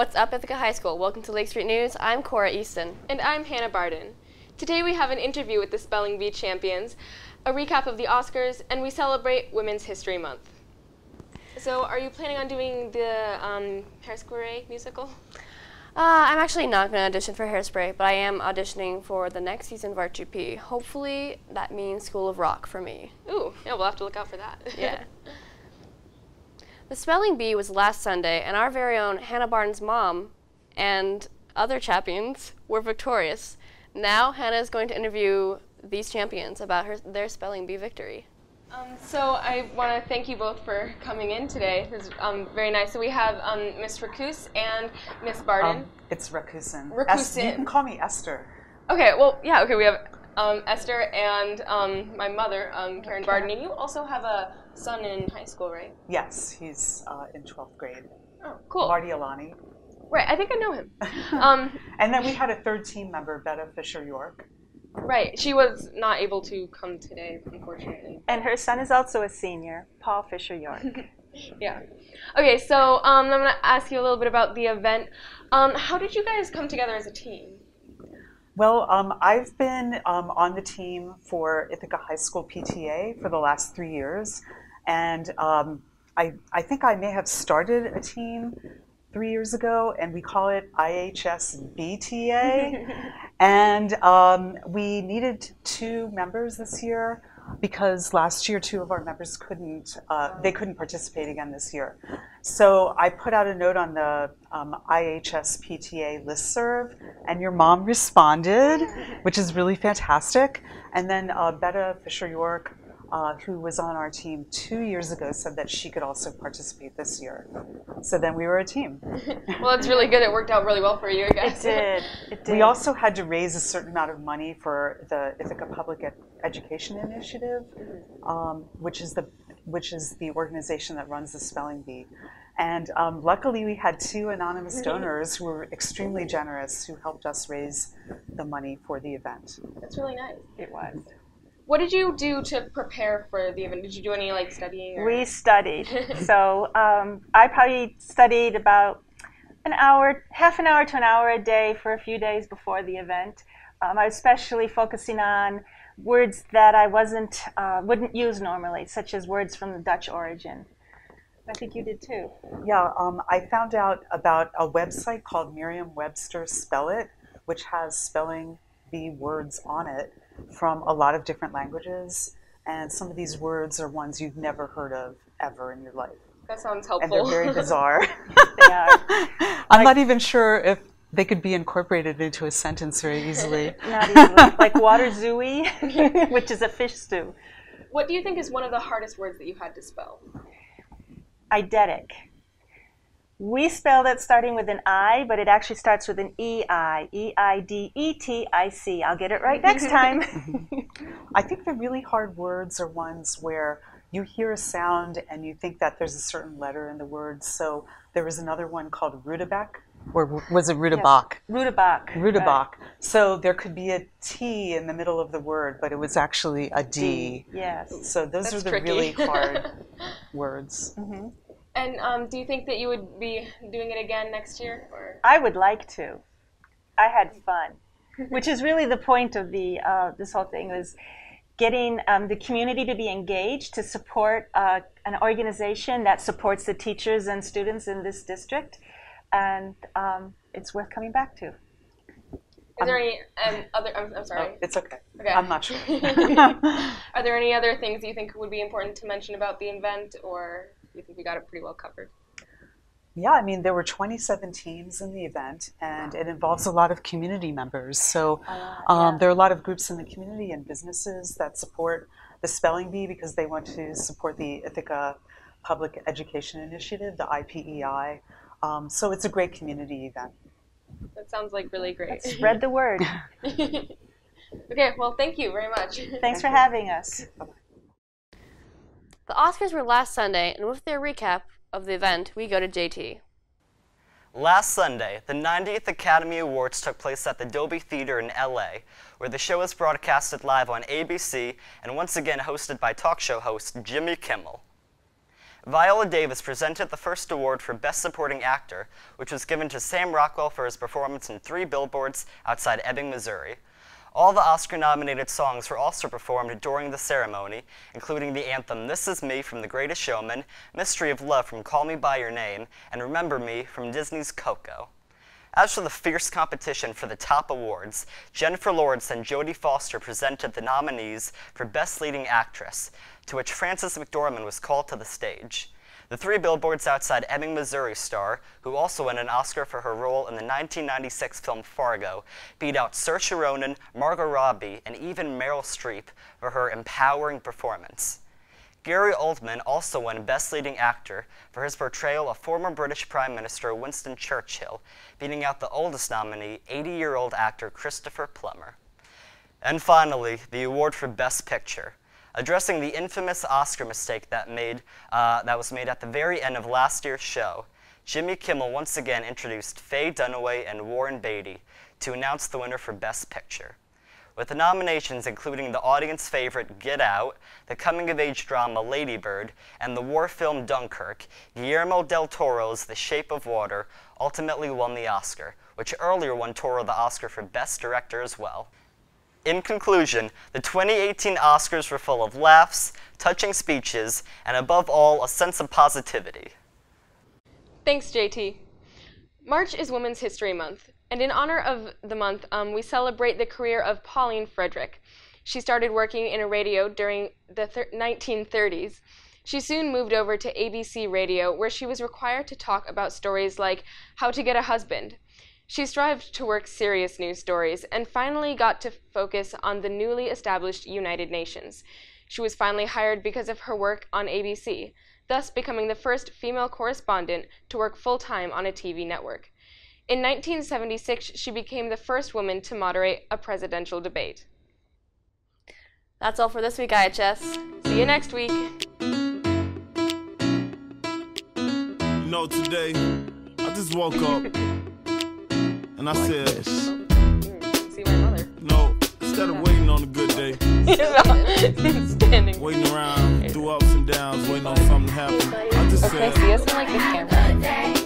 What's up, Ithaca High School? Welcome to Lake Street News. I'm Cora Easton. And I'm Hannah Barden. Today we have an interview with the Spelling Bee champions, a recap of the Oscars, and we celebrate Women's History Month. So, are you planning on doing the um, Hairspray musical? Uh, I'm actually not going to audition for Hairspray, but I am auditioning for the next season of RGP. Hopefully, that means School of Rock for me. Ooh, yeah, we'll have to look out for that. Yeah. the Spelling Bee was last Sunday, and our very own Hannah Barnes' mom and other champions were victorious. Now, Hannah is going to interview these champions about her, their Spelling Bee victory. Um, so I want to thank you both for coming in today. This is um, very nice. So we have um, Miss Racus and Miss Barden. Um, it's Rakusin. Rakusin. you can call me Esther. Okay, well, yeah, okay, we have um, Esther and um, my mother, um, Karen Barden. And you also have a son in high school, right? Yes, he's uh, in 12th grade. Oh, cool. Marty Alani. Right, I think I know him. Um, and then we had a third team member, Betta Fisher York. right, she was not able to come today, unfortunately. And her son is also a senior, Paul Fisher York. Yeah. Okay, so um, I'm going to ask you a little bit about the event. Um, how did you guys come together as a team? Well, um, I've been um, on the team for Ithaca High School PTA for the last three years. And um, I, I think I may have started a team three years ago, and we call it IHS BTA. and um, we needed two members this year because last year two of our members couldn't uh, they couldn't participate again this year so i put out a note on the um, ihs pta listserv and your mom responded which is really fantastic and then uh, betta fisher york uh, who was on our team two years ago said that she could also participate this year so then we were a team well, it's really good. It worked out really well for you, I guess. It did. It did. we also had to raise a certain amount of money for the Ithaca Public Ed- Education Initiative, um, which is the which is the organization that runs the spelling bee. And um, luckily, we had two anonymous donors who were extremely generous who helped us raise the money for the event. That's really nice. it was. What did you do to prepare for the event? Did you do any like studying? Or? We studied. so um, I probably studied about an hour, half an hour to an hour a day for a few days before the event. Um, I was especially focusing on words that I wasn't uh, wouldn't use normally, such as words from the Dutch origin. I think you did too. Yeah, um, I found out about a website called Merriam-Webster Spell It, which has spelling the words on it from a lot of different languages. And some of these words are ones you've never heard of ever in your life. that sounds helpful. And helpful. they're very bizarre. They are I'm not even sure if they could be incorporated into a sentence very easily. not easily. like waterzooi, which is a fish stew. what do you think is one of the hardest words that you had to spell? eidetic. We spelled it starting with an I, but it actually starts with an E-I, E-I-D-E-T-I-C. I'll get it right next time. I think the really hard words are ones where you hear a sound and you think that there's a certain letter in the word. So there was another one called Rudebeck, or was it Rudebach? Rudebach. Rudebach. So there could be a T in the middle of the word, but it was actually a D. Yes. So those That's are the tricky. really hard words. Mm-hmm. And um, do you think that you would be doing it again next year? Or I would like to. I had fun, which is really the point of the uh, this whole thing was getting um, the community to be engaged to support uh, an organization that supports the teachers and students in this district, and um, it's worth coming back to. is there any um, other? I'm, I'm sorry. Oh, it's okay. Okay. I'm not sure. Are there any other things you think would be important to mention about the event, or you think we got it pretty well covered? Yeah, I mean, there were 27 teams in the event, and it involves a lot of community members. So um, yeah. there are a lot of groups in the community and businesses that support the Spelling Bee because they want to support the Ithaca Public Education Initiative, the IPEI. Um, so it's a great community event. That sounds like really great. Spread the word. okay, well, thank you very much. Thanks for having us. The Oscars were last Sunday, and with their recap of the event, we go to JT. Last Sunday, the 90th Academy Awards took place at the Dolby Theater in LA, where the show was broadcasted live on ABC and once again hosted by talk show host Jimmy Kimmel. Viola Davis presented the first award for Best Supporting Actor, which was given to Sam Rockwell for his performance in Three Billboards Outside Ebbing, Missouri. All the Oscar nominated songs were also performed during the ceremony, including the anthem This Is Me from The Greatest Showman, Mystery of Love from Call Me By Your Name, and Remember Me from Disney's Coco. As for the fierce competition for the top awards, Jennifer Lawrence and Jodie Foster presented the nominees for Best Leading Actress, to which Frances McDormand was called to the stage. The three billboards outside Ebbing, Missouri star, who also won an Oscar for her role in the 1996 film Fargo, beat out Saoirse Ronan, Margot Robbie, and even Meryl Streep for her empowering performance. Gary Oldman also won Best Leading Actor for his portrayal of former British Prime Minister Winston Churchill, beating out the oldest nominee, 80-year-old actor Christopher Plummer. And finally, the award for Best Picture. Addressing the infamous Oscar mistake that, made, uh, that was made at the very end of last year's show, Jimmy Kimmel once again introduced Faye Dunaway and Warren Beatty to announce the winner for Best Picture with the nominations including the audience favorite Get Out, the coming-of-age drama Lady Bird, and the war film Dunkirk, Guillermo del Toro's The Shape of Water ultimately won the Oscar, which earlier won Toro the Oscar for Best Director as well. In conclusion, the 2018 Oscars were full of laughs, touching speeches, and above all, a sense of positivity. Thanks, JT. March is Women's History Month, and in honor of the month, um, we celebrate the career of Pauline Frederick. She started working in a radio during the 1930s. She soon moved over to ABC Radio, where she was required to talk about stories like how to get a husband. She strived to work serious news stories and finally got to focus on the newly established United Nations. She was finally hired because of her work on ABC, thus becoming the first female correspondent to work full time on a TV network. In 1976, she became the first woman to moderate a presidential debate. That's all for this week, IHS. See you next week. You know, today, I just woke up and I said, See my mother. you know, instead of waiting on a good day, Standing. waiting around through ups and downs, waiting on something to happen, I just said, see us in like this camera.